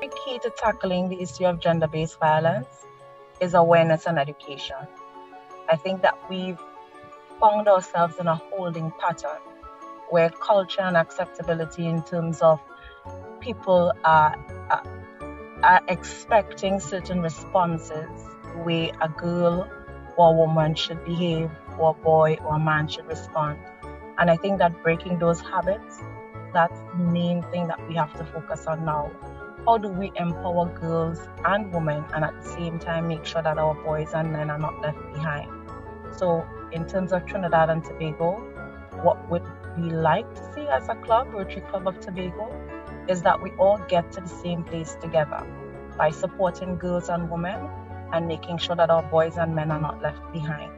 The key to tackling the issue of gender based violence is awareness and education. I think that we've found ourselves in a holding pattern where culture and acceptability in terms of people are, are, are expecting certain responses the way a girl or a woman should behave or a boy or a man should respond. And I think that breaking those habits, that's the main thing that we have to focus on now. How do we empower girls and women and at the same time make sure that our boys and men are not left behind? So, in terms of Trinidad and Tobago, what would we like to see as a club, Rotary Club of Tobago, is that we all get to the same place together by supporting girls and women and making sure that our boys and men are not left behind.